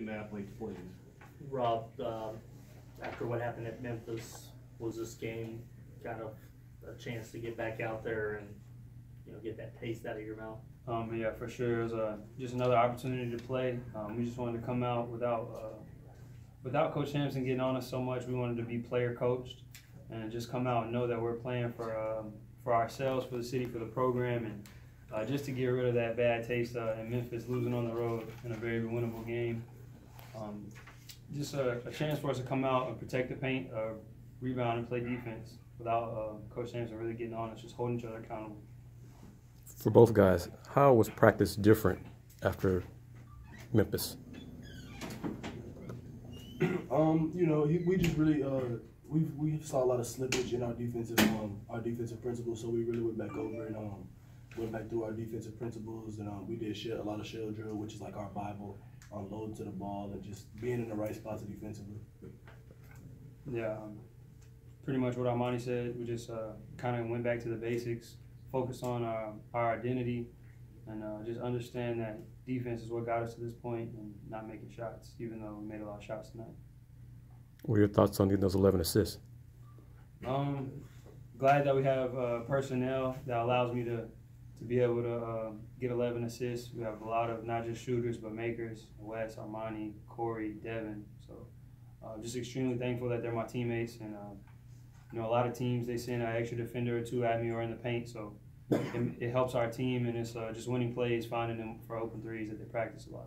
student athletes, please. Rob, uh, after what happened at Memphis, was this game kind of a chance to get back out there and, you know, get that taste out of your mouth? Um, yeah, for sure. It was uh, just another opportunity to play. Um, we just wanted to come out without uh, without Coach Sampson getting on us so much. We wanted to be player coached and just come out and know that we're playing for um, for ourselves, for the city, for the program, and uh, just to get rid of that bad taste uh, in Memphis, losing on the road in a very winnable game. Um, just a, a, chance for us to come out and protect the paint, uh, rebound, and play defense without uh, Coach Sampson really getting on us, just holding each other accountable for both guys, how was practice different after Memphis? Um, you know, he, we just really uh, we we saw a lot of slippage in our defensive um, our defensive principles, so we really went back over and um, went back through our defensive principles, and um, we did shell, a lot of shell drill, which is like our bible, on loading to the ball and just being in the right spots defensively. Yeah, um, pretty much what Armoni said. We just uh, kind of went back to the basics focus on our, our identity and uh, just understand that defense is what got us to this point and not making shots, even though we made a lot of shots tonight. What are your thoughts on getting those 11 assists? Um, glad that we have uh, personnel that allows me to, to be able to uh, get 11 assists. We have a lot of not just shooters, but makers, Wes, Armoni, Corey, Devin. So uh, just extremely thankful that they're my teammates and uh, you know, a lot of teams they send an extra defender or two at me or in the paint, so it, it helps our team, and it's uh, just winning plays, finding them for open threes that they practice a lot.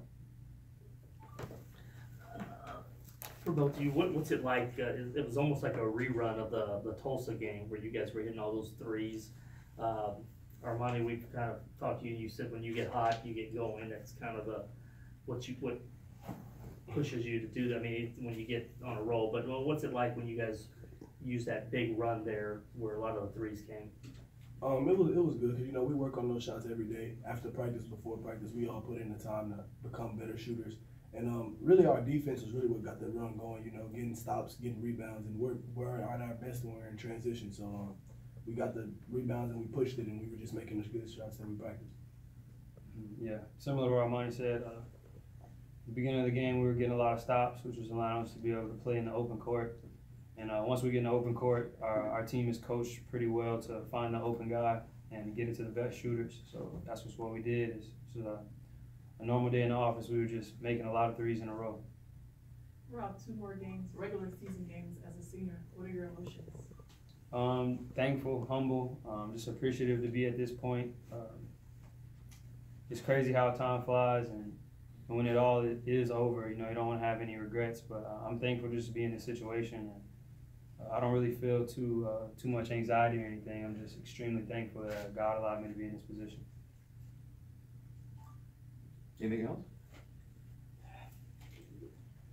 For both of you, what, what's it like? Uh, it, was almost like a rerun of the the Tulsa game where you guys were hitting all those threes. Um, Armoni, we've kind of talked to you. You said when you get hot, you get going. That's kind of the what you what pushes you to do that. I mean, when you get on a roll. But well, what's it like when you guys use that big run there where a lot of the threes came? Um, it was it was good you know we work on those shots every day. After practice, before practice, we all put in the time to become better shooters. And um, really, our defense was really what got the run going. You know, getting stops, getting rebounds, and we're we're at our best when we're in transition. So um, we got the rebounds and we pushed it, and we were just making the good shots that we practiced. Yeah, similar to what Armoni said. Uh, the beginning of the game, we were getting a lot of stops, which was allowing us to be able to play in the open court. And uh, once we get in the open court, our, our team is coached pretty well to find the open guy and get it to the best shooters. So that's what we did. Is, is a, a normal day in the office, we were just making a lot of threes in a row. Rob, two more games, regular season games as a senior. What are your emotions? Um, thankful, humble, um, just appreciative to be at this point. Um, it's crazy how time flies, and, and when it all is over, you know, you don't want to have any regrets. But uh, I'm thankful just to be in this situation. And, I don't really feel too uh, too much anxiety or anything. I'm just extremely thankful that God allowed me to be in this position. Anything else?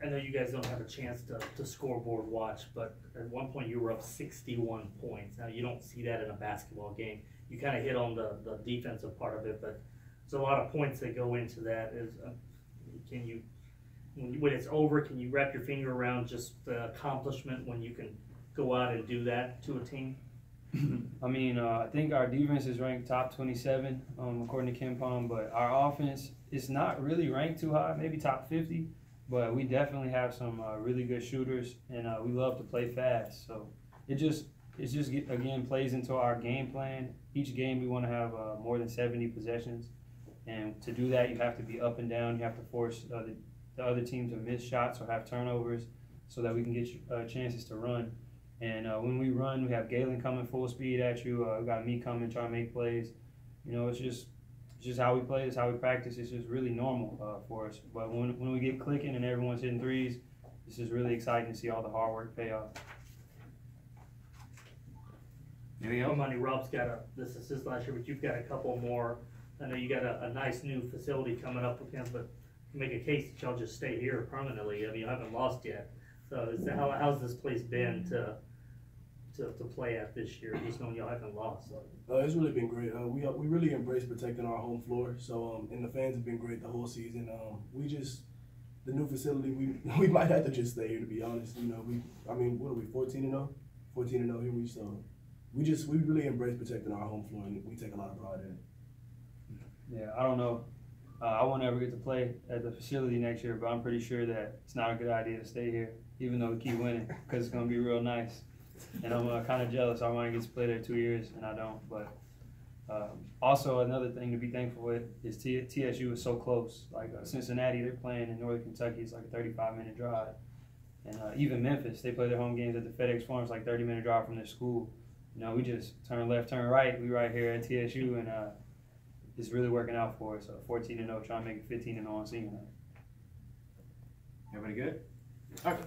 I know you guys don't have a chance to, to scoreboard watch, but at one point you were up 61 points. Now you don't see that in a basketball game. You kind of hit on the, the defensive part of it, but there's a lot of points that go into that. Is uh, can you when, when it's over, can you wrap your finger around just the accomplishment when you can go out and do that to a team? I mean, uh, I think our defense is ranked top 27 um, according to KenPom, but our offense is not really ranked too high, maybe top 50. But we definitely have some uh, really good shooters, and uh, we love to play fast. So it just it just again plays into our game plan. Each game we want to have uh, more than 70 possessions, and to do that you have to be up and down. You have to force the, the other team to miss shots or have turnovers, so that we can get uh, chances to run. And uh, when we run, we have Galen coming full speed at you. Uh, we got me coming trying to make plays. You know, it's just just how we play. It's how we practice. It's just really normal uh, for us. But when, when we get clicking and everyone's hitting threes, this is really exciting to see all the hard work pay off. Anything else? Money, Rob's got a, this is his last year, but you've got a couple more. I know you got a, a nice new facility coming up with him, but make a case that y'all just stay here permanently. I mean, you haven't lost yet. So how, how's this place been to to, to play at this year, just knowing y'all haven't lost? Uh, it's really been great. Uh, we uh, we really embrace protecting our home floor. So um, and the fans have been great the whole season. Um, we just the new facility we we might have to just stay here to be honest. You know we I mean what are we 14 and 0, 14 and 0 here we so we just we really embrace protecting our home floor and we take a lot of pride in it. Yeah, I don't know Uh, I won't ever get to play at the facility next year, but I'm pretty sure that it's not a good idea to stay here, even though we keep winning, because it's gonna be real nice. And I'm uh, kind of jealous. I want to get to play there two years, and I don't. But um, also another thing to be thankful with is T- TSU is so close. Like uh, Cincinnati, they're playing in Northern Kentucky. It's like a 35 minute drive, and uh, even Memphis, they play their home games at the FedEx Forum. It's like 30 minute drive from their school. You know, we just turn left, turn right. We right here at TSU, and uh, it's really working out for us. So 14 and 0, trying to make it 15 and 0 on senior night. Everybody good? Okay.